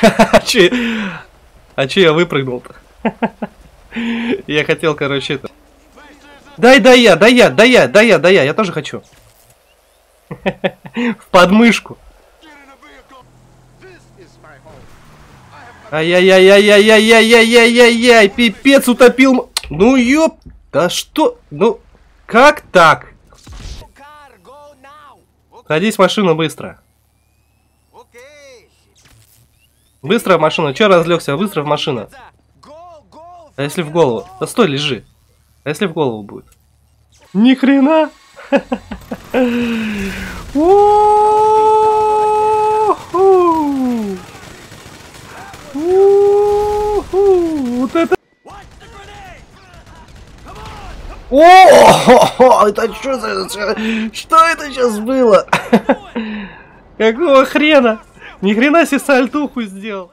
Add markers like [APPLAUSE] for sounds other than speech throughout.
[LAUGHS] А че а че я выпрыгнул-то? [LAUGHS] Я хотел, короче, это... Дай, дай я, дай я, дай я, дай я, дай я, я тоже хочу. [LAUGHS] В подмышку. Ай-яй-яй-яй-яй-яй-яй-яй-яй, пипец утопил. Ну ёп, да что, ну, как так? Садись в машину быстро. Быстро в машину. Че разлегся? Быстро в машину. А если в голову? Да стой, лежи. А если в голову будет? Ни хрена! [LAUGHS] Вот это... О, [LAUGHS] это что за... Что это сейчас было? [LAUGHS] Какого хрена? Ни хрена себе сальтуху сделал.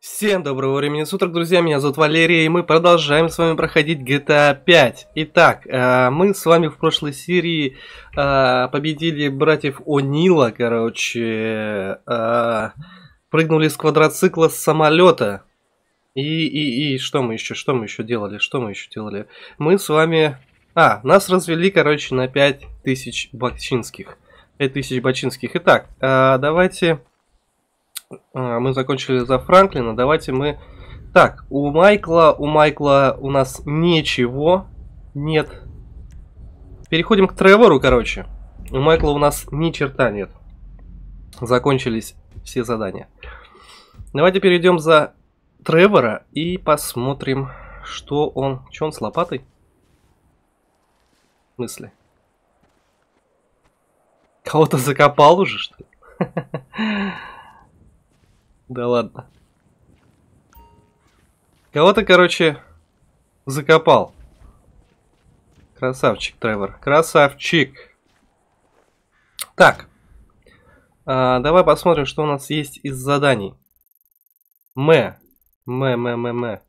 Всем доброго времени суток, друзья, меня зовут Валерий, и мы продолжаем с вами проходить GTA 5. Итак, э, мы с вами в прошлой серии э, победили братьев О'Нила, короче, э, прыгнули с квадроцикла с самолета. И, и, и что мы еще, что мы еще делали, что мы еще делали? Мы с вами а, нас развели, короче, на 5000 бачинских. 5000 бачинских. Итак, э, давайте... Э, мы закончили за Франклина. Давайте мы... Так, у Майкла, у Майкла у нас ничего нет. Переходим к Тревору, короче. У Майкла у нас ни черта нет. Закончились все задания. Давайте перейдем за Тревора и посмотрим, что он... Что он с лопатой? В смысле? Кого-то закопал уже, что ли? [LAUGHS] Да ладно. Кого-то, короче, закопал. Красавчик, Тревор. Красавчик. Так. А, давай посмотрим, что у нас есть из заданий. Мэ. Мэ, мэ, мэ, мэ.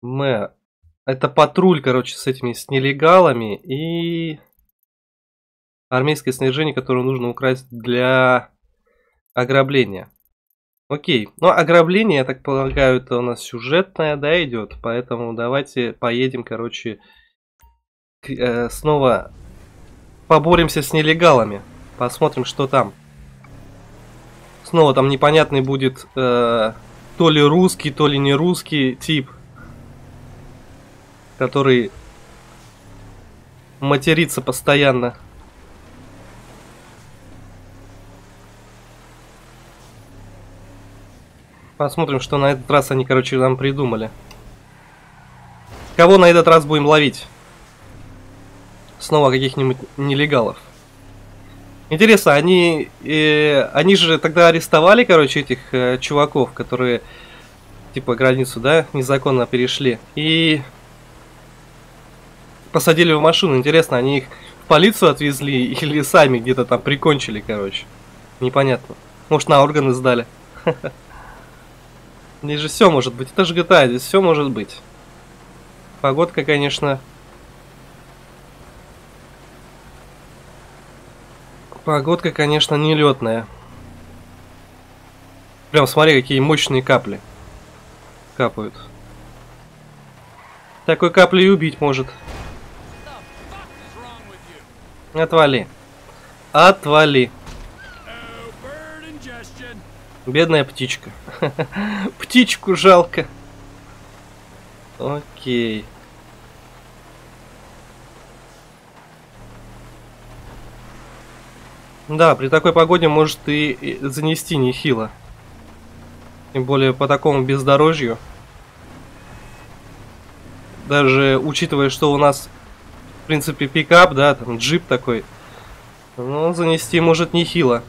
Мэ. Это патруль, короче, с этими, с нелегалами и армейское снаряжение, которое нужно украсть для ограбления. Окей, но ограбление, я так полагаю, это у нас сюжетное, да, идет, поэтому давайте поедем, короче, э, снова поборемся с нелегалами, посмотрим, что там. Снова там непонятный будет э, то ли русский, то ли не русский тип который матерится постоянно. Посмотрим, что на этот раз они, короче, нам придумали. Кого на этот раз будем ловить? Снова каких-нибудь нелегалов. Интересно, они, э, они же тогда арестовали, короче, этих э, чуваков, которые, типа, границу, да, незаконно перешли. И посадили в машину. Интересно, они их в полицию отвезли или сами где-то там прикончили, короче. Непонятно. Может, на органы сдали. [LAUGHS] Здесь же все может быть. Это же GTA, здесь все может быть. Погодка, конечно... Погодка, конечно, нелетная. Прям смотри, какие мощные капли. Капают. Такой каплей убить может. Отвали. Отвали. Бедная птичка. [LAUGHS] Птичку жалко. Окей. Да, при такой погоде может и занести нехило. Тем более по такому бездорожью. Даже учитывая, что у нас принципе, пикап, да, там джип такой. Но занести может нехило.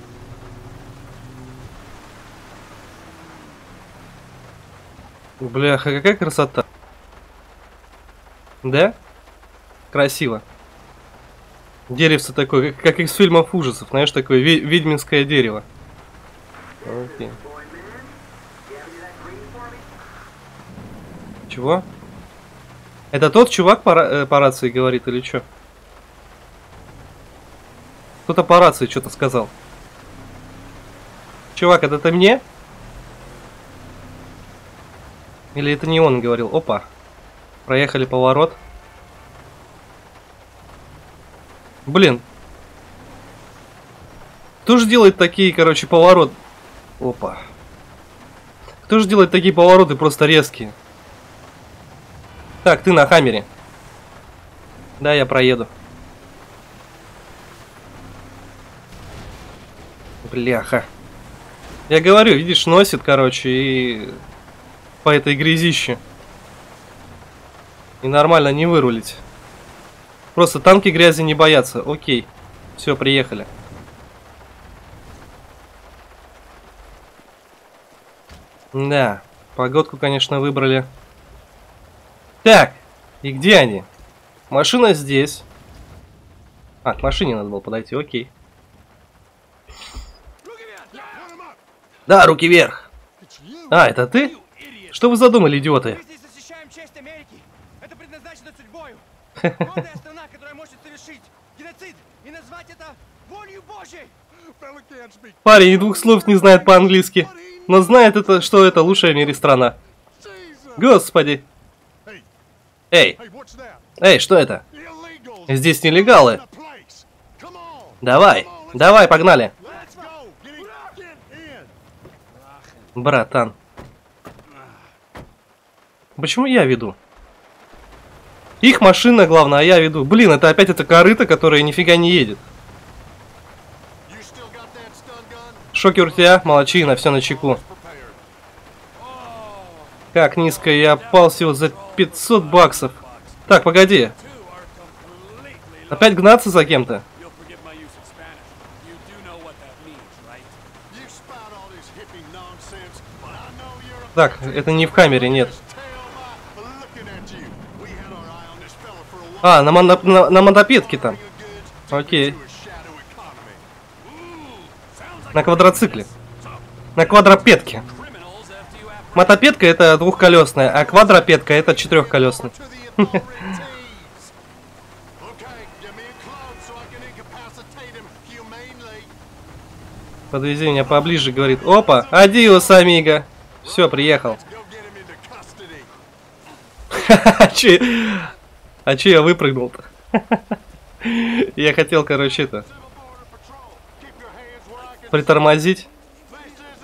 Бляха, какая красота. Да? Красиво. Деревце такое, как, как из фильмов ужасов, знаешь, такое ведьминское дерево. Окей. Чего? Это тот чувак по, э, по рации говорит или что? Кто-то по рации что-то сказал. Чувак, это ты мне? Или это не он говорил? Опа. Проехали поворот. Блин. Кто же делает такие, короче, поворот? Опа. Кто же делает такие повороты просто резкие? Так, ты на хаммере. Да, я проеду. Бляха. Я говорю, видишь, носит, короче, и по этой грязище. И нормально не вырулить. Просто танки грязи не боятся. Окей. Все, приехали. Да, погодку, конечно, выбрали. Так, и где они? Машина здесь. А, к машине надо было подойти, окей. Да, руки вверх. А, это ты? Что вы задумали, идиоты? Мы здесь защищаем честь Америки. Это предназначено судьбою. [LAUGHS] Гордая страна, которая может совершить геноцид и назвать это волею Божьей. Парень и двух слов не знает по-английски, но знает это, что это лучшая в мире страна. Господи. Эй, эй, что это? Здесь нелегалы. Давай, давай, погнали. Братан. Почему я веду? Их машина, главное, а я веду. Блин, это опять эта корыта, которая нифига не едет. Шокер тебя, молочина, все на чеку. Как низко я опал всего за 500 баксов. Так, погоди. Опять гнаться за кем-то? Так, это не в камере, нет. А, на, моно, на, на монопедке там. Окей. На квадроцикле. На квадропедке. Мотопедка это двухколесная, а квадропедка это четырехколесная. [LAUGHS] Подвези меня поближе, говорит. Опа, адиос, амиго. Все, приехал. [LAUGHS] А че я выпрыгнул-то? [LAUGHS] Я хотел, короче, это... Притормозить.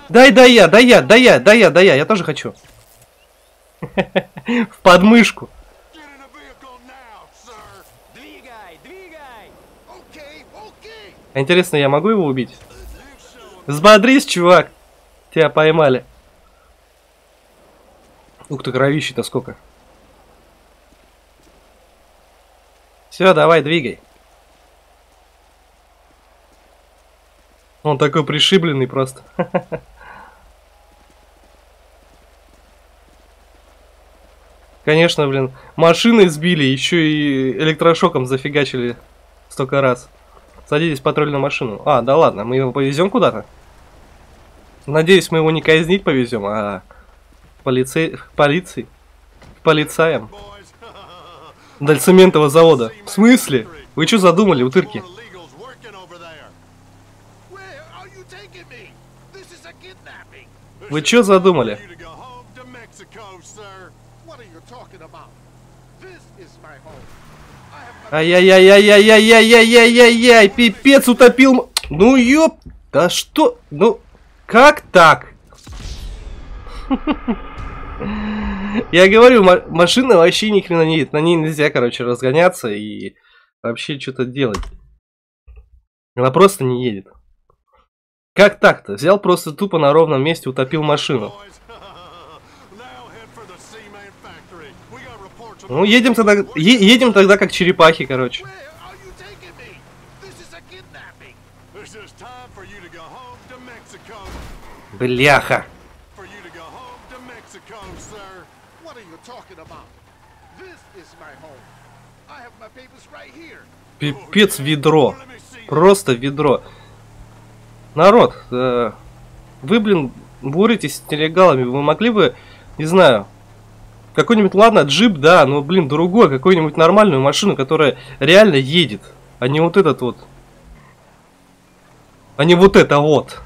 Дай, дай я, дай я, дай я, дай я, дай я, я тоже хочу. [LAUGHS] В подмышку. Интересно, я могу его убить? Взбодрись, чувак. Тебя поймали. Ух ты, кровище-то сколько. Все, давай, двигай. Он такой пришибленный просто. [LAUGHS] Конечно, блин, машины сбили, еще и электрошоком зафигачили столько раз. Садитесь в патрульную машину. А, да ладно, мы его повезем куда-то. Надеюсь, мы его не казнить повезем, а полицей, полиции, полицаям. Boys, До цементового завода. В смысле? Вы что задумали, утырки? more illegals working I have my Ай-яй-яй-яй-яй-яй-яй-яй-яй, пипец утопил. Ну ёп, да что, ну, как так? Я говорю, ма- машина вообще ни хрена не едет, на ней нельзя, короче, разгоняться и вообще что-то делать. Она просто не едет. Как так-то? Взял просто тупо на ровном месте, утопил машину. Ну, едем тогда, едем тогда как черепахи, короче. Бляха. Пипец ведро. Просто ведро. Народ, э, вы, блин, боретесь с нелегалами. Вы могли бы, не знаю, какой-нибудь, ладно, джип, да, но, блин, другой, какую-нибудь нормальную машину, которая реально едет, а не вот этот вот А не вот это вот.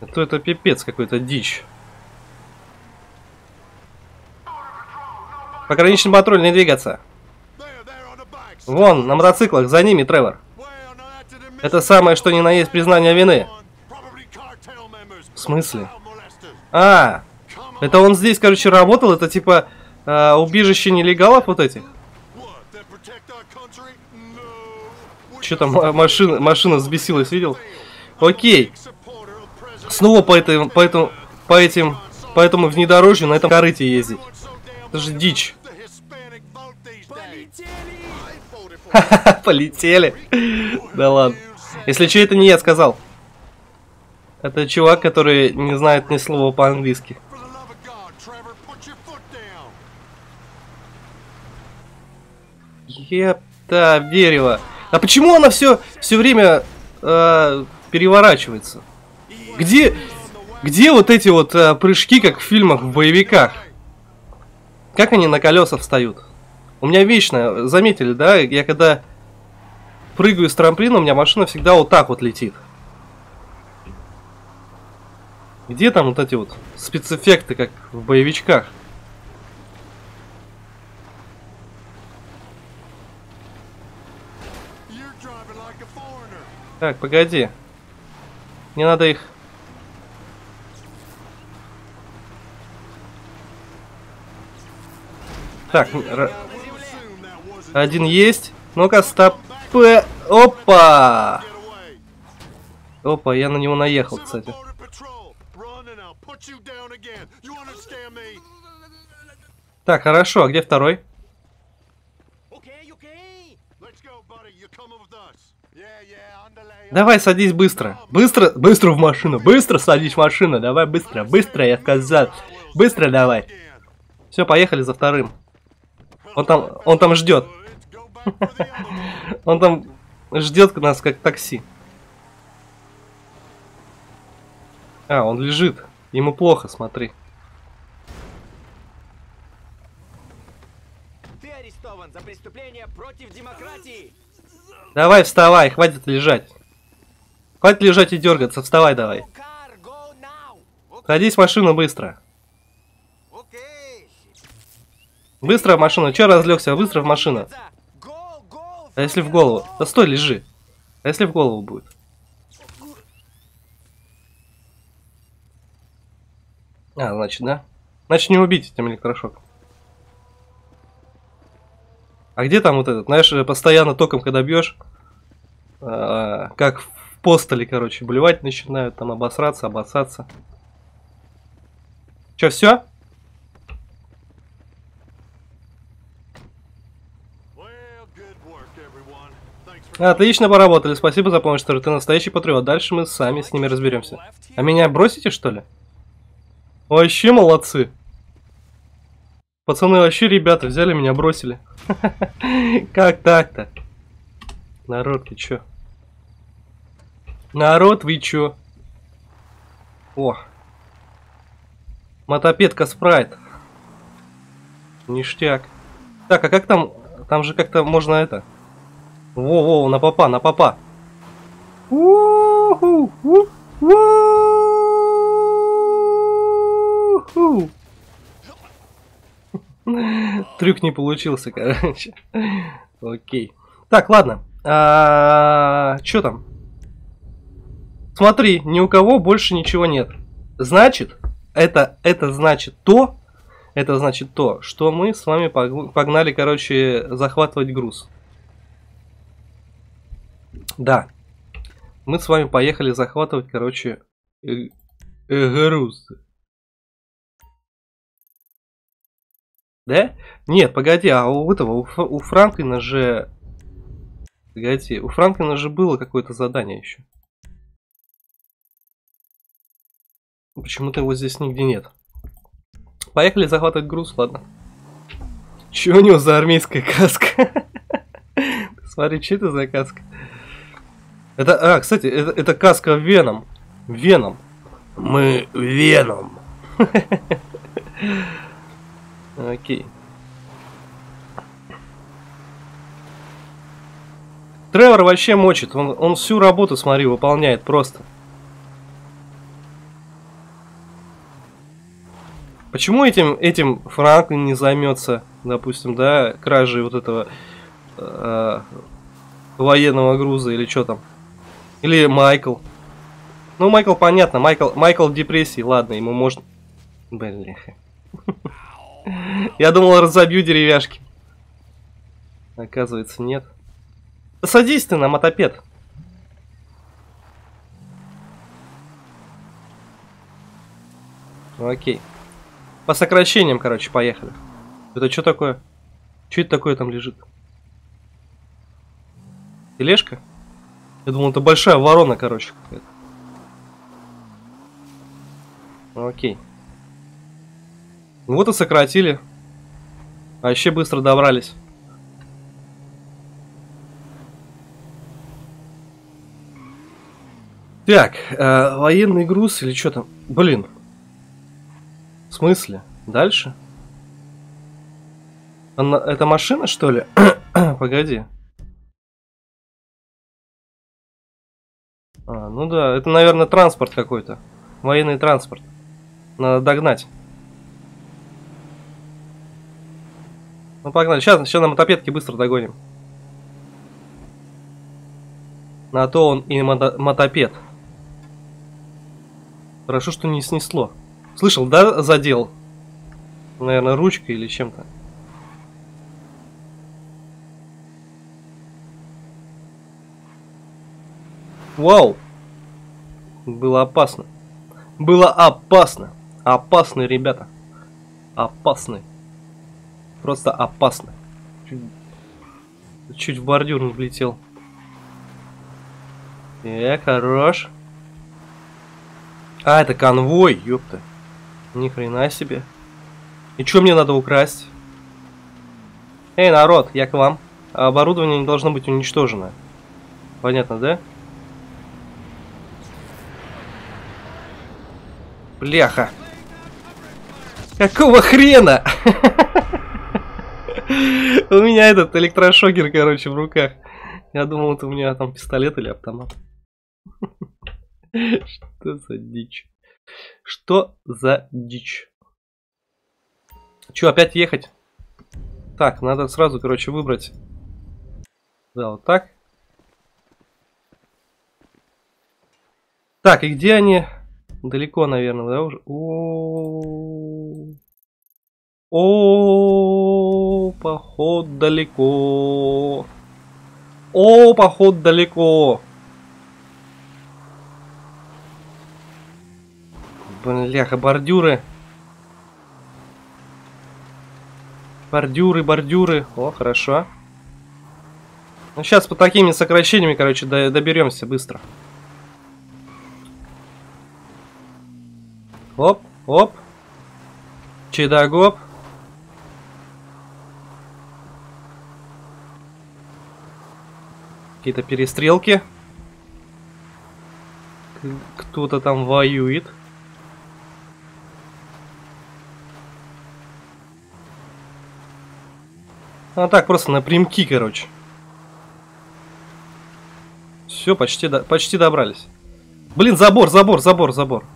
А то это пипец какой-то дичь. Пограничный патруль, не двигаться. Вон, на мотоциклах, за ними, Тревор. Это самое, что ни на есть признание вины. В смысле? А, это он здесь, короче, работал, это типа а, убежище нелегалов вот этих. Что там, а, машина, машина взбесилась, видел? Окей, снова по этим, по этим, по этим, по этому внедорожью на этом корыте ездить. Это же дичь. [LAUGHS] Полетели. Да ладно. Если что, это не я сказал. Это чувак, который не знает ни слова по-английски. Епта, дерево. А почему она все, все время э, переворачивается? Где, где вот эти вот э, прыжки, как в фильмах, в боевиках? Как они на колеса встают? У меня вечно, заметили, да, я когда прыгаю с трамплина, у меня машина всегда вот так вот летит. Где там вот эти вот спецэффекты, как в боевичках? Так, погоди. Не надо их... Так, один есть. Ну-ка, стоп. Опа! Опа, я на него наехал, кстати. Так, хорошо, а где второй? Окей, окей. Let's go, buddy. You're coming with us. Yeah, yeah, underlay. Давай, садись быстро. Быстро, быстро в машину. Быстро садись в машину. Давай, быстро, быстро, я сказал. Быстро давай. Все, поехали за вторым. Он там, он там ждет. [LAUGHS] Он там ждет нас как такси. А, он лежит. Ему плохо, смотри. Ты арестован за преступление против демократии. Давай, вставай, хватит лежать. Хватит лежать и дергаться, вставай давай. Садись в машину быстро. Быстро в машину. Че разлегся? Быстро в машину. А если в голову? Да стой, лежи. А если в голову будет? А, значит, да? Значит, не убить этим электрошоком. А где там вот этот? Знаешь, э, постоянно током, когда бьешь, а, как в постеле, короче, блевать начинают, там обосраться, обоссаться. Че, все? Отлично поработали, спасибо за помощь, Тор. Ты настоящий патриот. Дальше мы сами с ними разберемся. А меня бросите, что ли? Вообще молодцы. Пацаны, вообще ребята, взяли меня, бросили. [LAUGHS] Как так-то? Народ, ты чё? Народ, вы чё? О. Мотопедка спрайт. Ништяк. Так, а как там? Там же как-то можно это... Во-во, на попа, на попа. У-ху, у, Трюк не получился, короче. Окей. Так, ладно. А, Что там? Смотри, ни у кого больше ничего нет. Значит, это, это значит то, это значит то, что мы с вами пог- погнали, короче, захватывать груз. Да. Мы с вами поехали захватывать, короче, э- э, груз. Да? Нет, погоди, а у этого, у, у Франклина же... Погоди, у Франклина же было какое-то задание еще. Почему-то его здесь нигде нет. Поехали захватывать груз, ладно. Че у него за армейская каска? [LAUGHS] Смотри, что это за каска? Это, а, кстати, это, это каска Веном. Веном. Мы Веном. [LAUGHS] Окей. Тревор вообще мочит. Он, он всю работу, смотри, выполняет просто. Почему этим, этим Франклин не займется, допустим, да, кражей вот этого э, военного груза или что там? Или Майкл? Ну, Майкл, понятно, Майкл, Майкл в депрессии, ладно, ему можно... Бляха. [LAUGHS] [LAUGHS] Я думал, разобью деревяшки. Оказывается, нет. Садись ты на мотопед. Окей. По сокращениям, короче, поехали. Это что такое? Что это такое там лежит? Тележка? Я думал, это большая ворона, короче, какая-то. Окей. Вот и сократили. Вообще быстро добрались. Так, э, военный груз или что там? Блин. В смысле? Дальше? Она, это машина, что ли? [CLEARS THROAT] Погоди. А, ну да, это, наверное, транспорт какой-то. Военный транспорт. Надо догнать. Ну погнали, сейчас, сейчас на мотопедке быстро догоним. На то он и мото мотопед. Хорошо, что не снесло. Слышал, да, задел? Наверное, ручкой или чем-то. Вау! Было опасно. Было опасно. Опасны, ребята. Опасны. Просто опасно. Чуть, чуть в бордюр влетел. Э, хорош. А, это конвой, ёпта. Ни хрена себе. И что мне надо украсть? Эй, народ, я к вам. Оборудование не должно быть уничтожено. Понятно, да? Бляха. Какого хрена? [LAUGHS] У меня этот электрошокер, короче, в руках. Я думал, это у меня там пистолет или автомат. Что за дичь? Что за дичь? Че, опять ехать? Так, надо сразу, короче, выбрать. Да, вот так. Так, и где они? Далеко, наверное, да, уже? О, О, поход далеко. О, поход далеко. Бляха, бордюры. Бордюры, бордюры. О, хорошо. Ну, сейчас по такими сокращениями, короче, доберемся быстро. Оп, оп. Чедагоп. Какие-то перестрелки. Кто-то там воюет. А так, просто напрямки, короче. Все, почти, до, почти добрались. Блин, забор, забор, забор, забор.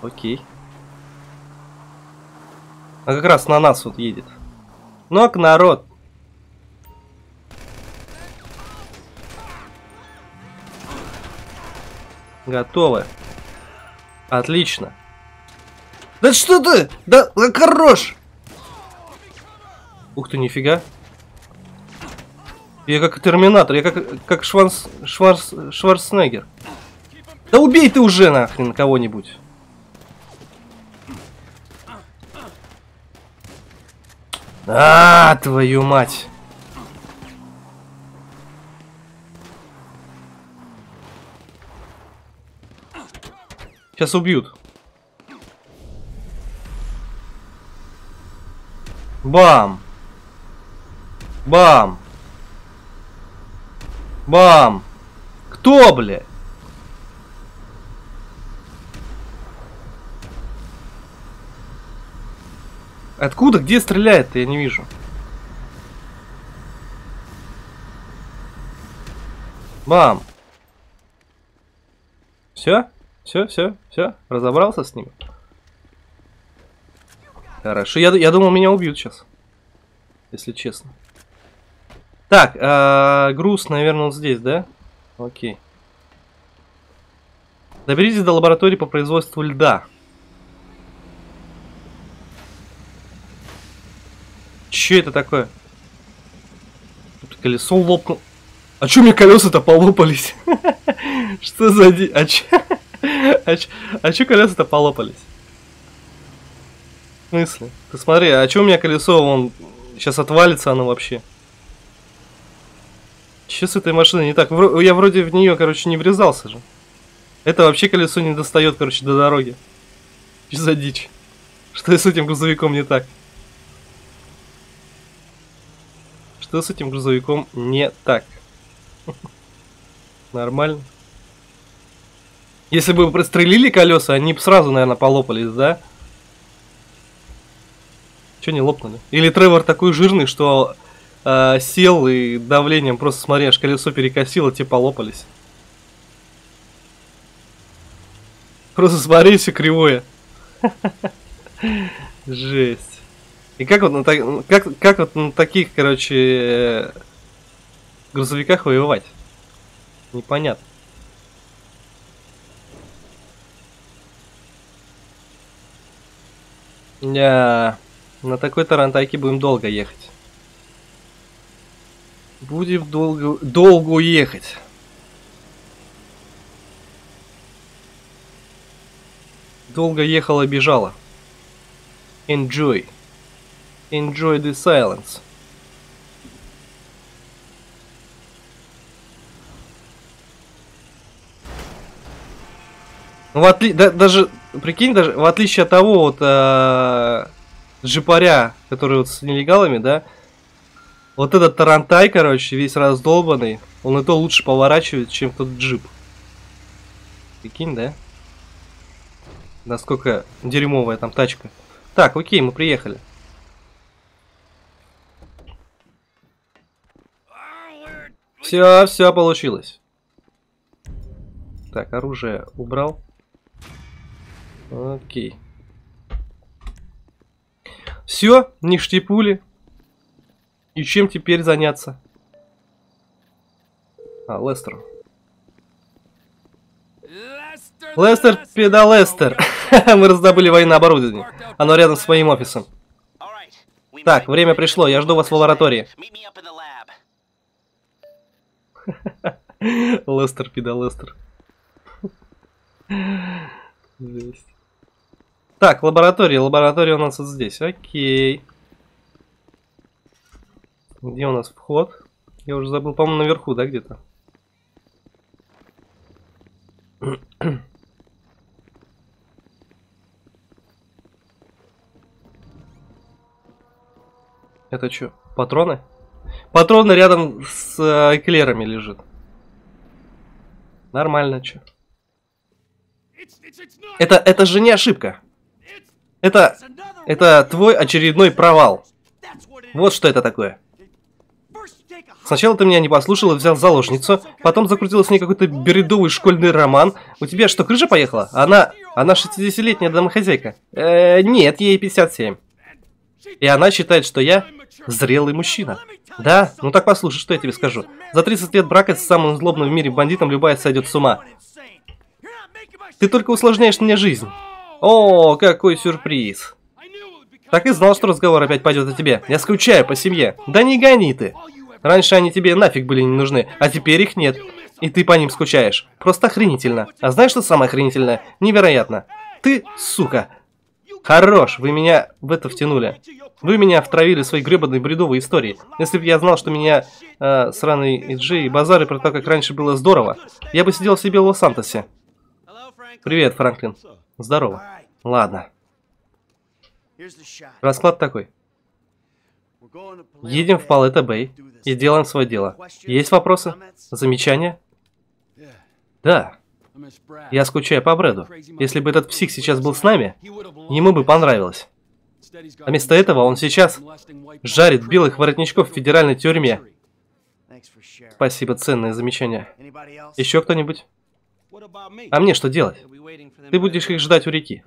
Окей. А как раз на нас вот едет. Нок, народ. Готовы. Отлично. Да что ты? Да, да хорош! Ух ты, нифига. Я как Терминатор, я как, как Шварц, Шварц, Шварценеггер. Да убей ты уже нахрен кого-нибудь. А, твою мать. Сейчас убьют. Бам! Бам! Бам! Кто, бля? Откуда? Где стреляет-то? Я не вижу. Бам! Все? Все, все, все? Разобрался с ним? Хорошо, я, я думал, меня убьют сейчас. Если честно. Так, э, груз, наверное, вот здесь, да? Окей. Доберитесь до лаборатории по производству льда. Че это такое? Тут колесо лопнуло. А чё меня колеса-то полопались? [LAUGHS] Что за. А чё... А чё, а колеса-то полопались? В смысле? Ты смотри, а чё у меня колесо, он сейчас отвалится оно вообще? Че с этой машиной не так? Я вроде в нее, короче, не врезался же. Это вообще колесо не достает, короче, до дороги. Что за дичь? Что с этим грузовиком не так? Что с этим грузовиком не так? [LAUGHS] Нормально. Если бы прострелили колеса, они бы сразу, наверное, полопались, да? Че не лопнули? Или Тревор такой жирный, что э, сел и давлением просто, смотри, аж колесо перекосило, те полопались. Просто смотри, все кривое. [LAUGHS] Жесть. И как вот на, как, как вот на таких, короче, грузовиках воевать? Непонятно. Да, на такой тарантайке будем долго ехать. Будем долго, долго ехать. Долго ехала, бежала. Enjoy. Enjoy the silence. Ну, в отли... да, даже, прикинь, даже в отличие от того вот э, джипаря, который вот с нелегалами, да, вот этот тарантай, короче, весь раздолбанный, он и то лучше поворачивает, чем тот джип. Прикинь, да? Насколько дерьмовая там тачка. Так, окей, мы приехали. Все, все получилось. Так, оружие убрал. Окей. Все, ништяпули. И чем теперь заняться? А, Лестер. Лестер, педалестер. [LAUGHS] Мы раздобыли военное оборудование. Оно рядом с моим офисом. Так, время пришло, я жду вас в лаборатории. [LAUGHS] Лестер, педалестер. Жесть. [LAUGHS] Так, лаборатория. Лаборатория у нас вот здесь. Окей. Где у нас вход? Я уже забыл, по-моему, наверху, да, где-то? [CLEARS THROAT] Это что, патроны? Патроны рядом с э, эклерами лежит. Нормально, что. Это, это же не ошибка. Это, это твой очередной провал. Вот что это такое. Сначала ты меня не послушал и взял заложницу, потом закрутил с ней какой-то бредовый школьный роман. У тебя что, крыша поехала? Она, она 60-летняя домохозяйка. Э, нет, ей 57. И она считает, что я зрелый мужчина. Да? Ну так послушай, что я тебе скажу. За 30 лет брака с самым злобным в мире бандитом любая сойдет с ума. Ты только усложняешь мне жизнь. О, какой сюрприз. Так и знал, что разговор опять пойдет о тебе. Я скучаю по семье. Да не гони ты. Раньше они тебе нафиг были не нужны, а теперь их нет. И ты по ним скучаешь. Просто охренительно. А знаешь, что самое охренительное? Невероятно. Ты, сука. Хорош, вы меня в это втянули. Вы меня втравили в свои гребаные бредовые истории. Если бы я знал, что меня э, сраный Иджи и базары про то, как раньше было здорово, я бы сидел себе в Лос-Сантосе. Привет, Франклин. Здорово. Ладно. Расклад такой. Едем в Палетто Бэй и делаем свое дело. Есть вопросы? Замечания? Да. Я скучаю по Брэду. Если бы этот псих сейчас был с нами, ему бы понравилось. А вместо этого он сейчас жарит белых воротничков в федеральной тюрьме. Спасибо, ценное замечание. Еще кто-нибудь? А мне что делать? Ты будешь их ждать у реки.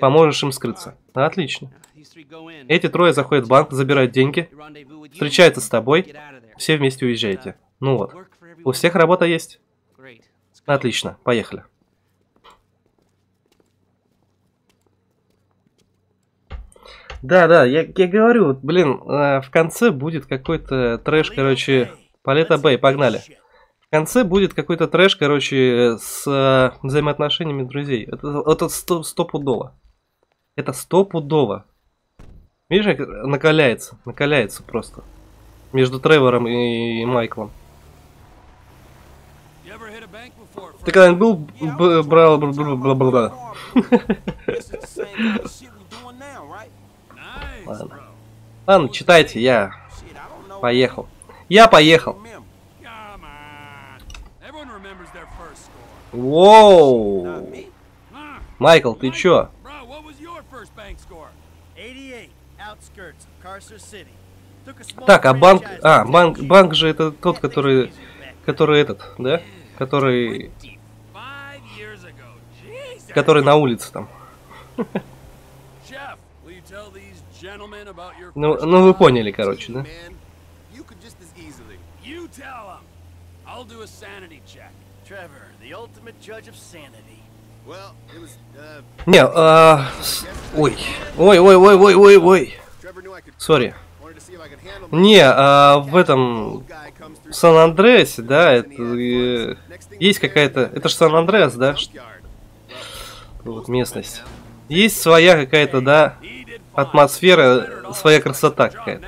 Поможешь им скрыться. Отлично. Эти трое заходят в банк, забирают деньги, встречаются с тобой, все вместе уезжаете. Ну вот. У всех работа есть? Отлично, поехали. Да, да, я, я говорю, блин, э, в конце будет какой-то трэш, короче, Палета Бэй, погнали конце будет какой-то трэш, короче, э, с э, взаимоотношениями друзей. Это, это сто, стопудово. Это стопудово. Видишь, как накаляется, накаляется просто. Между Тревором и Майклом. Ты когда-нибудь был брал... бла-бла-бла. Ладно. Ладно, читайте, я поехал. Я поехал. Воу! Майкл, ты чё? Так, а банк... А, банк, банк же это тот, который... Который этот, да? Который... Который на улице там. Ну, ну вы поняли, короче, да? Не, а... Ой. Ой, ой, ой, ой, ой, ой. Сори. Не, а в этом... Сан-Андреасе, да, это... Есть какая-то... Это же Сан-Андреас, да? Вот местность. Есть своя какая-то, да, атмосфера, своя красота какая-то.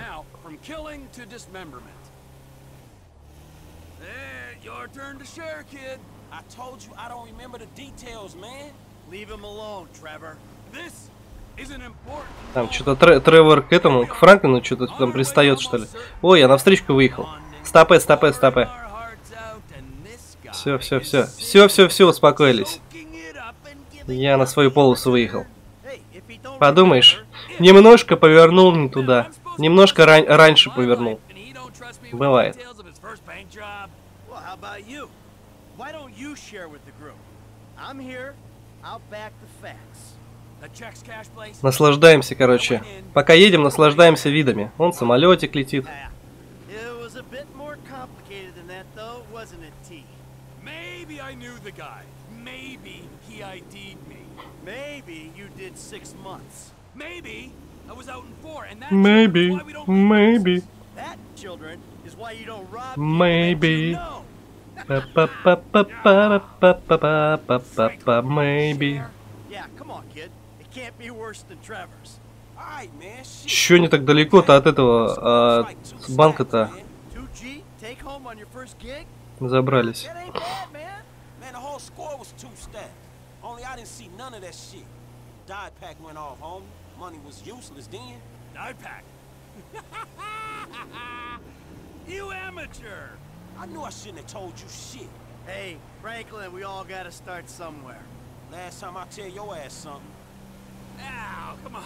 Там что-то Тревор к этому, к Франклину что-то там пристает, что ли. Ой, я навстречу выехал. Стопе, стопе, стопе. Все, все, все. Все, все, все, успокоились. Я на свою полосу выехал. Подумаешь, немножко повернул не туда. Немножко ран- раньше повернул. Бывает. well, how about you? Why don't you share with the group? I'm here. Наслаждаемся, короче. Пока едем, наслаждаемся видами. Он самолетик летит. Maybe, maybe. Maybe. Maybe. Чё не так далеко-то от этого от банка-то? Забрались. Died pack went off, homie. Money was useless then. Died pack. you amateur! I knew I shouldn't have told you shit. Hey, Franklin, we all gotta start somewhere. Last time I tell your ass something. Now, come on.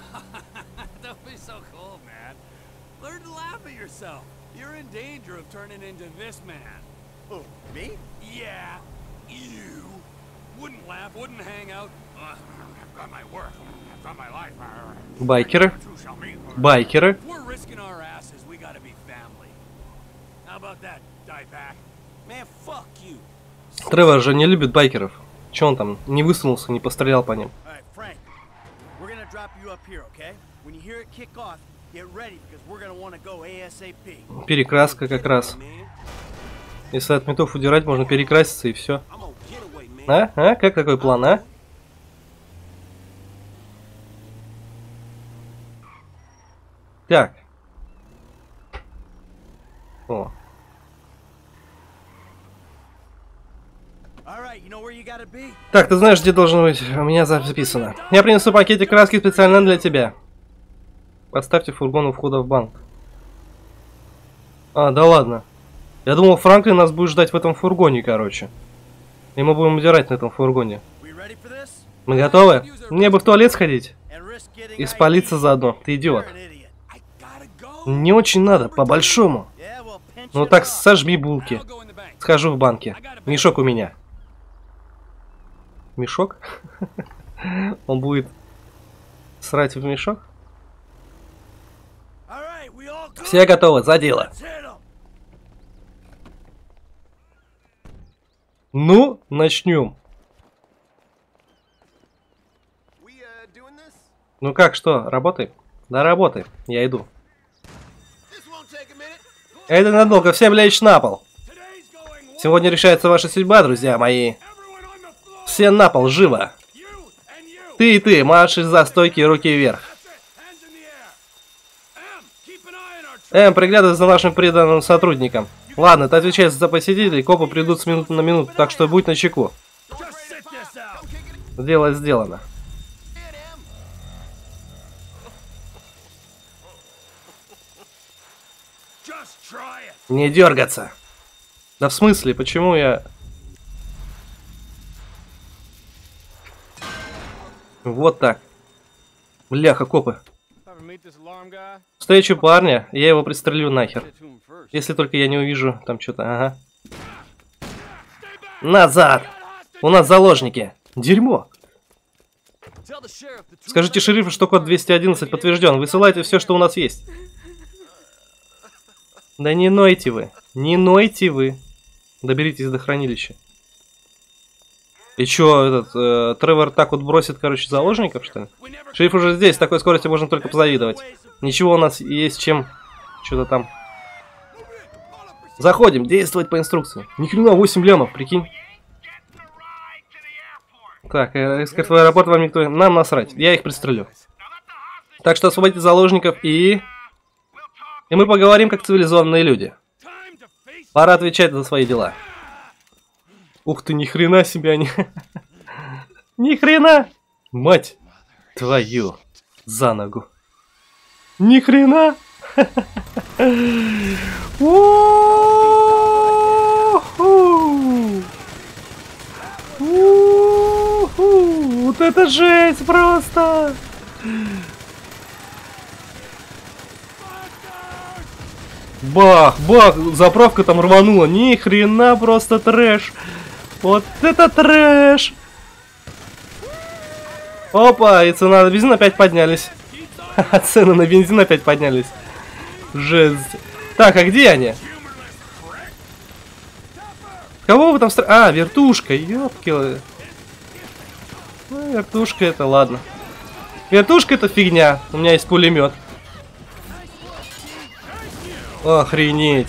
[LAUGHS] Don't be so cold, man. Learn to laugh at yourself. You're in danger of turning into this man. Who, me? Yeah, you. Wouldn't laugh, wouldn't hang out. Uh, I've got my work, I've got my life. Biker. Biker. We're risking our asses, we gotta be family. How about that? Тревор же не любит байкеров. Че он там, не высунулся, не пострелял по ним. Перекраска как раз. Если от метов удирать, можно перекраситься и все. А? А? Как такой план, а? Так. О, Так, ты знаешь, где должен быть? У меня за- записано. Я принесу пакетик краски специально для тебя. Поставьте фургон у входа в банк. А, да ладно. Я думал, Франклин нас будет ждать в этом фургоне, короче. И мы будем удирать на этом фургоне. Мы готовы? Мне бы в туалет сходить. И спалиться заодно. Ты идиот. Не очень надо, по-большому. Ну так сожми булки. Схожу в банке. Мешок у меня. Мешок? Он будет срать в мешок? Все готовы, за дело. Ну, начнем. Ну как, что, работай? Да работай, я иду. Это надолго, всем лечь на пол. Сегодня решается ваша судьба, друзья мои. Все на пол, живо. Ты и ты, марш из-за стойки, руки вверх. Эм, приглядывай за нашим преданным сотрудником. Ладно, ты отвечаешь за посетителей, копы придут с минуты на минуту, так что будь начеку. Дело сделано. Не дергаться. Да в смысле, почему я... Вот так. Бляха, копы. Встречу парня, я его пристрелю нахер. Если только я не увижу там что-то, ага. Назад! У нас заложники. Дерьмо. Скажите шерифу, что код 211 подтвержден. Высылайте все, что у нас есть. Да не нойте вы. Не нойте вы. Доберитесь до хранилища. И чё, этот, э, Тревор так вот бросит, короче, заложников, что ли? Шериф уже здесь, такой скорости можно только позавидовать. Ничего, у нас есть чем что-то там. Заходим, действовать по инструкции. Ни хрена, 8 лямов, прикинь. Так, э, из твоя работа вам никто... Нам насрать, я их пристрелю. Так что освободите заложников и... И мы поговорим как цивилизованные люди. Пора отвечать за свои дела. Ух ты, ни хрена себе они. Ни хрена! Мать твою за ногу. Ни хрена! Вот это жесть просто! Бах, бах, заправка там рванула. Ни хрена просто трэш. Вот это трэш. Опа, и цена на бензин опять поднялись. Цены на бензин опять поднялись. Жесть. Так, а где они? Кого вы там стр... А, вертушка, ёпки. Ну, вертушка это ладно. Вертушка это фигня. У меня есть пулемет. Охренеть.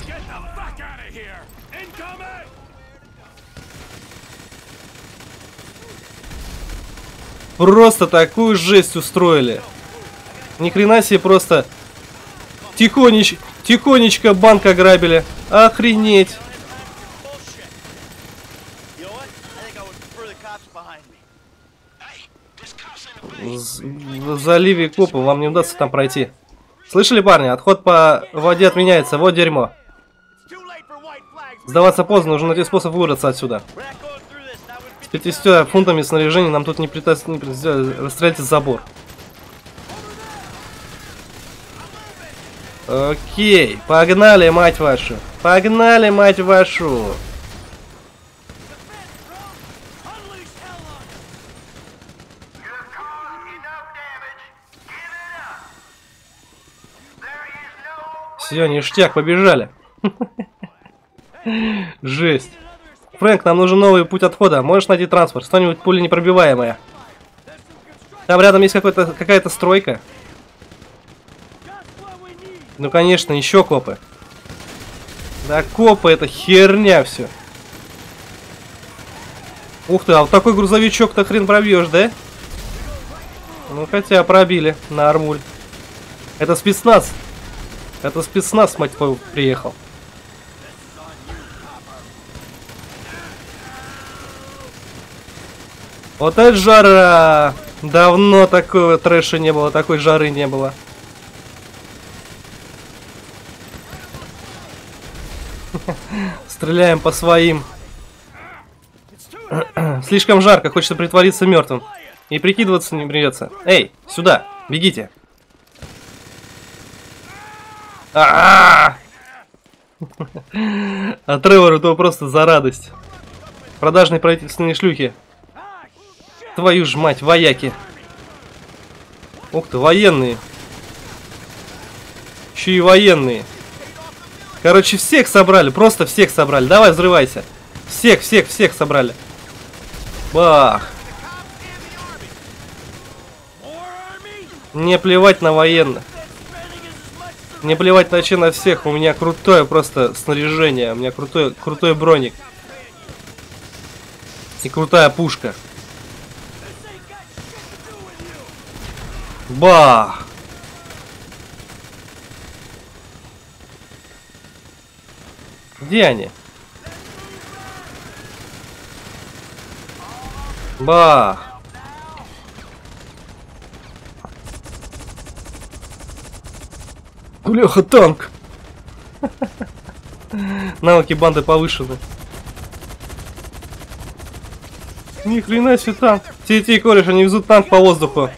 Просто такую жесть устроили. Ни хрена себе просто тихонеч... тихонечко банк ограбили. Охренеть. В заливе копы, вам не удастся там пройти. Слышали, парни? Отход по воде отменяется. Вот дерьмо. Сдаваться поздно, нужно найти способ выбраться отсюда. 500 фунтами снаряжения нам тут не притас... не притас- расстрелять забор. Окей, погнали, мать вашу. Погнали, мать вашу. Все, ништяк, побежали. [LAUGHS] Жесть. Фрэнк, нам нужен новый путь отхода. Можешь найти транспорт? Что-нибудь пули непробиваемое. Там рядом есть какая-то стройка. Ну конечно, еще копы. Да копы это херня все. Ух ты, а вот такой грузовичок-то хрен пробьешь, да? Ну хотя пробили на армуль. Это спецназ. Это спецназ, мать твою, приехал. Вот это жара! Давно такого трэша не было, такой жары не было. [LAUGHS] Стреляем по своим. [CLEARS THROAT] Слишком жарко, хочется притвориться мертвым. И прикидываться не придется. Эй, сюда, бегите. А-а-а! [LAUGHS] А Тревору то просто за радость. Продажные правительственные шлюхи. Твою ж мать, вояки. Ух ты, военные. Еще и военные. Короче, всех собрали, просто всех собрали. Давай, взрывайся. Всех, всех, всех собрали. Бах. Мне плевать на военных. Мне плевать вообще на всех. У меня крутое просто снаряжение. У меня крутой, крутой броник. И крутая пушка. Бах! Где они? Бах! Бляха, танк! [LAUGHS] Навыки банды повышены. Ни хрена себе танк. Те кореш, они везут танк по воздуху.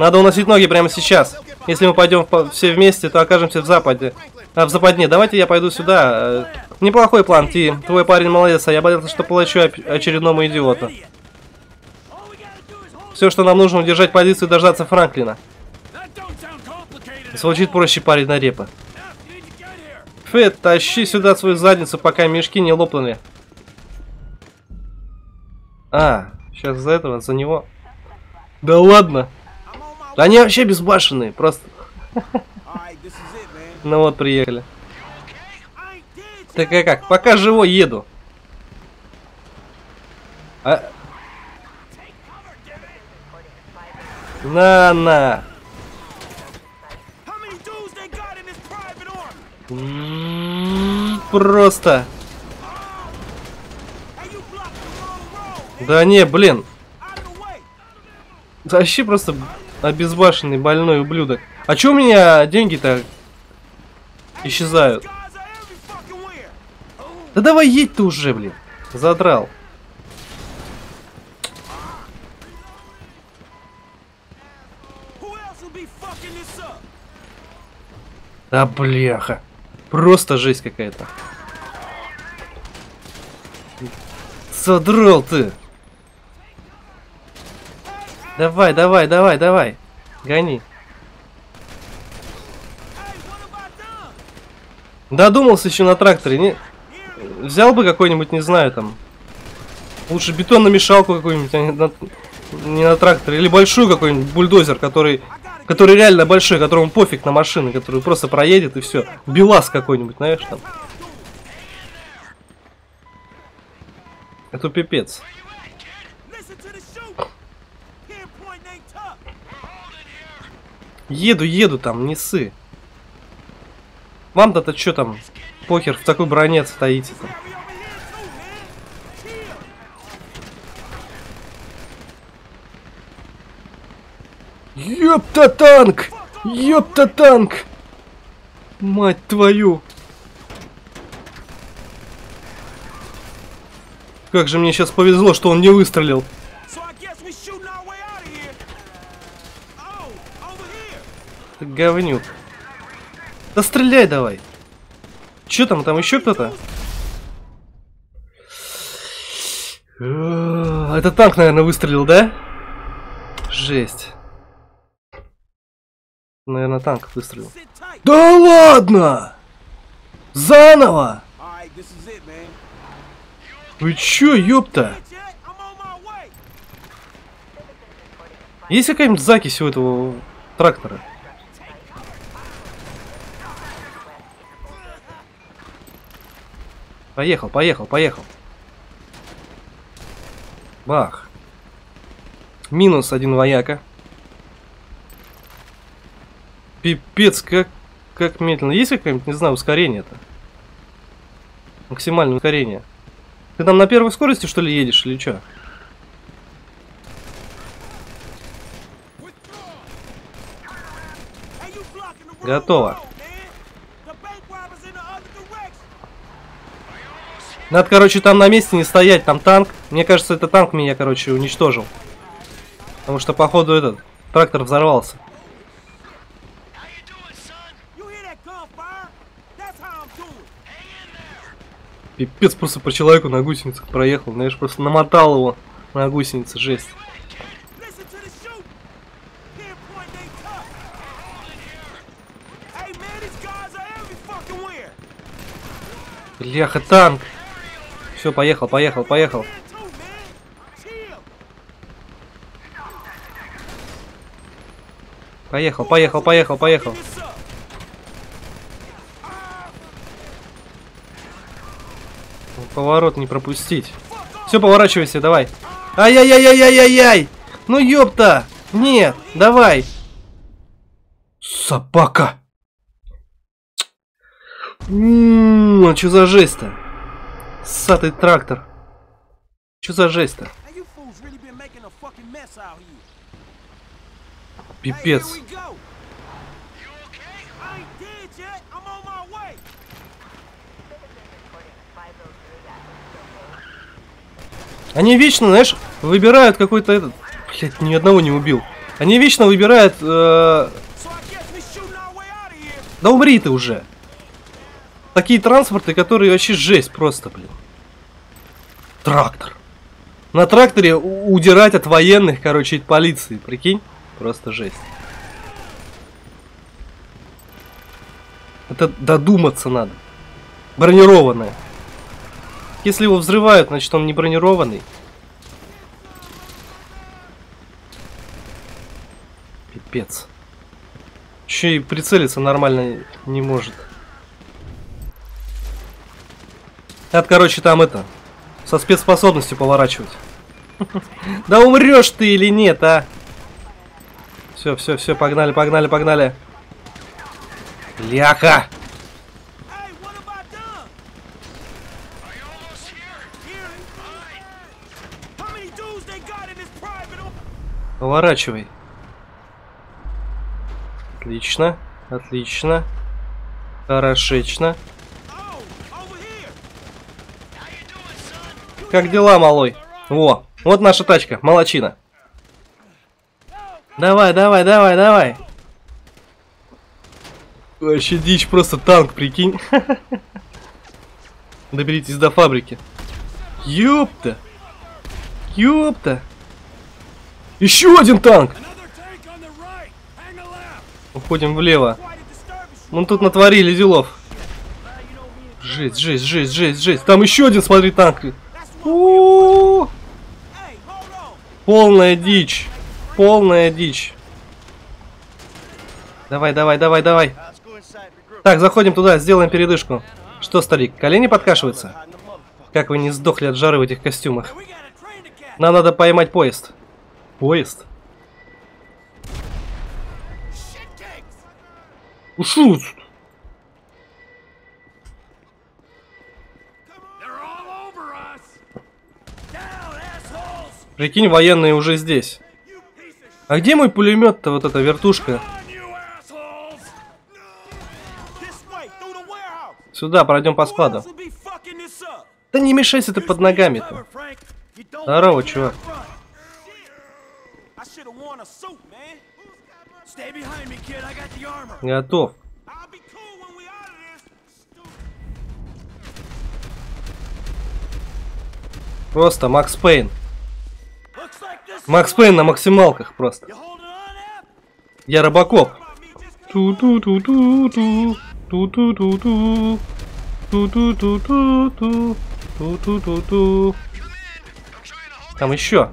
Надо уносить ноги прямо сейчас. Если мы пойдем все вместе, то окажемся в западе. А, в западне. Давайте я пойду сюда. Э, неплохой план, Ти. Твой парень молодец, а я боялся, что плачу очередному идиоту. Все, что нам нужно, удержать позицию и дождаться Франклина. Звучит проще парень на репа. Фэт, тащи сюда свою задницу, пока мешки не лопнули. А, сейчас за этого, за него. Да ладно. Они вообще безбашенные, просто. Ну вот, приехали. Так а как? Пока живой еду. А... На-на. Просто. Да не, блин. Вообще просто обезбашенный больной ублюдок. А чё у меня деньги-то исчезают? Да давай едь ты уже, блин. Задрал. Да бляха. Просто жесть какая-то. Задрал ты. Давай, давай, давай, давай. Гони. Додумался еще на тракторе. Не... Взял бы какой-нибудь, не знаю, там. Лучше бетонно-мешалку какую-нибудь, а не на, не на тракторе. Или большой какой-нибудь бульдозер, который который реально большой, которому пофиг на машины, который просто проедет и все. Белаз какой-нибудь, знаешь, там. Это пипец. Еду, еду там, не сы. Вам-то-то что там? Похер, в такой броне стоите там. Ёпта танк! Ёпта танк! Мать твою! Как же мне сейчас повезло, что он не выстрелил. Говнюк. Да стреляй давай. Че там, там еще кто-то? Это танк, наверное, выстрелил, да? Жесть. Наверное, танк выстрелил. Да ладно! Заново! Вы чё, ёпта? Есть какая-нибудь закись у этого трактора? Поехал, поехал, поехал. Бах. Минус один вояка. Пипец, как, как медленно. Есть какое-нибудь, не знаю, ускорение-то? Максимальное ускорение. Ты там на первой скорости, что ли, едешь, или что? Готово. Надо, короче, там на месте не стоять, там танк. Мне кажется, это танк меня, короче, уничтожил. Потому что, походу, этот трактор взорвался. Пипец, просто по человеку на гусеницах проехал. Знаешь, просто намотал его на гусеницы, жесть. Бляха, танк. Все, поехал, поехал, поехал. Поехал, поехал, поехал, поехал. Up. Поворот не пропустить. Все, поворачивайся, давай. Ай-яй-яй-яй-яй-яй! Ну ёпта! Нет, давай! Собака! Ммм, что за жесть-то? Сатый трактор. Что за жесть-то? Пипец. Они вечно, знаешь, выбирают какой-то этот... Блять, ни одного не убил. Они вечно выбирают... э. Да умри ты уже! Такие транспорты, которые вообще жесть просто, блин. Трактор. На тракторе удирать от военных, короче, от полиции, прикинь? Просто жесть. Это додуматься надо. Бронированное. Если его взрывают, значит он не бронированный. Пипец. Еще и прицелиться нормально не может. Это, короче, там это. Со спецспособностью поворачивать. [LAUGHS] Да умрешь ты или нет, а? Все, все, все, погнали, погнали, погнали. Ляха! Hey, what have I done? Are you almost here? Here. How many dudes they got in this private? o- Поворачивай. Отлично, отлично. Хорошечно. Oh, over here. Как дела, малой? Во, вот наша тачка, молочина. Давай, давай, давай, давай. Вообще дичь, просто танк, прикинь. [LAUGHS] Доберитесь до фабрики. Ёпта. Ёпта. Еще один танк. Уходим влево. Мы тут натворили делов. Жесть, жесть, жесть, жесть, жесть. Там еще один, смотри, танк. On. Полная дичь. Полная дичь. Давай, давай, давай, давай. Так, заходим туда, сделаем передышку. Что, старик, колени подкашиваются? Как вы не сдохли от жары в этих костюмах? Нам надо поймать поезд. Поезд? Shit Прикинь, военные уже здесь. А где мой пулемет-то, вот эта вертушка? Сюда, пройдем по складу. Да не мешайся ты под ногами-то. Здорово, чувак. Готов. Просто Макс Пейн. Макс Пейн на максималках просто. Я keep Ту-ту-ту-ту-ту. Ту-ту-ту-ту. Ту-ту-ту-ту-ту. Ту-ту-ту-ту. Там еще.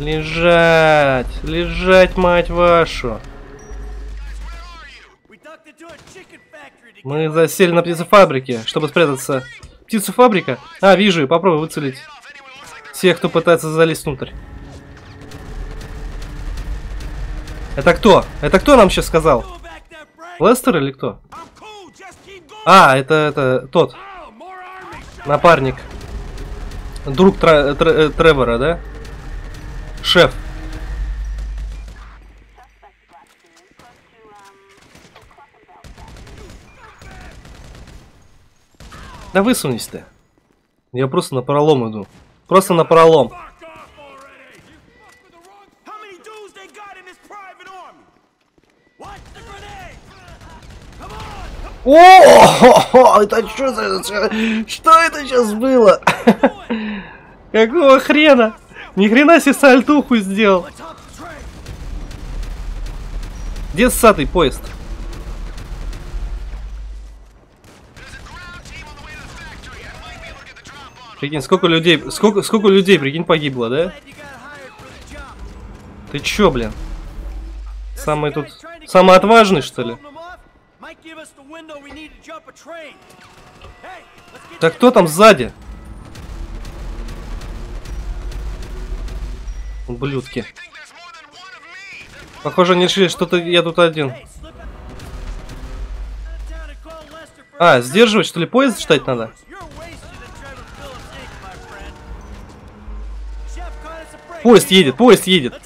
Лежать, лежать, мать вашу. Мы засели на птицефабрике, чтобы спрятаться. Птицефабрика? А, вижу, и попробуй выцелить всех, кто пытается залезть внутрь. Это кто? Это кто нам сейчас сказал? Лестер или кто? А, это, это тот, напарник. Друг Тре- э, Тревора, да? Шеф. Да высунись ты. Я просто на пролом иду. Просто на пролом. О, [LAUGHS] это что за... Что это сейчас было? [LAUGHS] Какого хрена? Ни хрена себе сальтуху сделал. Где ссатый поезд? Прикинь, сколько людей, сколько, сколько людей, прикинь, погибло, да? Ты чё, блин? Самый тут, самый отважный, что ли? that кто там сзади? Ублюдки. Похоже, они решили, что ты, я тут один. А, сдерживать, что ли, поезд ждать надо? Поезд едет, поезд едет.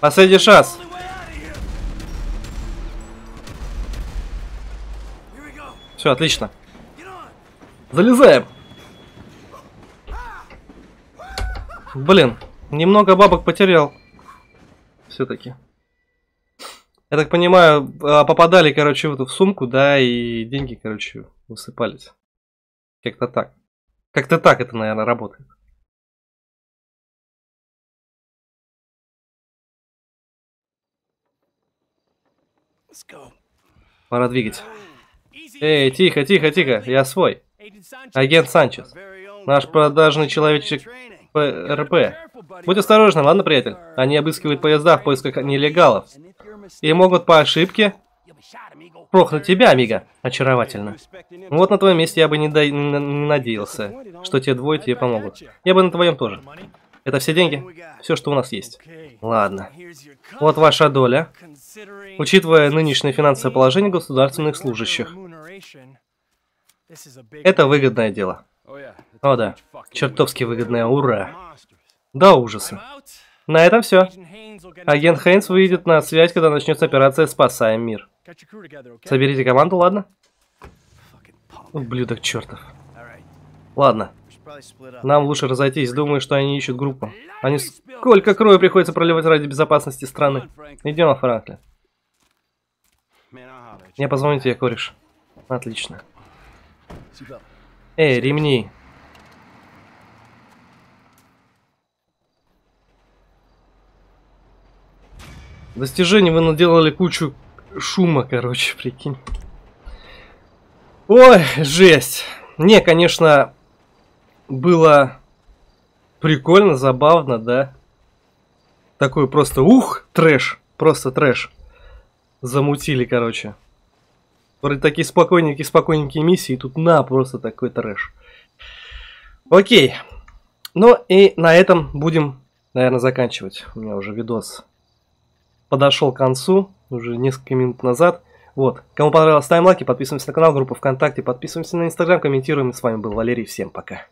Последний шанс. Все, отлично. Залезаем. Блин, немного бабок потерял. Все-таки. Я так понимаю, а, попадали, короче, в эту сумку, да, и деньги, короче, высыпались. Как-то так. Как-то так это, наверное, работает. Пора двигать. Эй, тихо, тихо, тихо, я свой. Агент Санчес. Наш продажный человечек ПРП. Будь осторожным, ладно, приятель? Они обыскивают поезда в поисках нелегалов. И могут по ошибке прохнуть тебя, Амиго. Очаровательно. Вот на твоем месте я бы не, не- не надеялся, что те двое тебе помогут. Я бы на твоем тоже. Это все деньги? Все, что у нас есть. Ладно. Вот ваша доля. Учитывая нынешнее финансовое положение государственных служащих. Это выгодное дело. О да, чертовски выгодное, ура. До ужаса. На этом все. Агент Хейнс выйдет на связь, когда начнется операция «Спасаем мир». Соберите команду, ладно? Ублюдок чертов. Ладно, Нам лучше разойтись. Думаю, что они ищут группу. Они сколько крови приходится проливать ради безопасности страны. Идем, Франкли. Я позвоню тебе, кореш. Отлично. Эй, ремни. Достижений вы наделали кучу шума, короче, прикинь. Ой, жесть. Не, конечно, было прикольно, забавно, да? Такой просто, ух, трэш, просто трэш. Замутили, короче. Вроде такие спокойненькие, спокойненькие миссии, и тут на, просто такой трэш. Окей. Ну и на этом будем, наверное, заканчивать. У меня уже видос подошел к концу, уже несколько минут назад. Вот. Кому понравилось, ставим лайки, подписываемся на канал, группу ВКонтакте, подписываемся на Инстаграм, комментируем. С вами был Валерий, всем пока.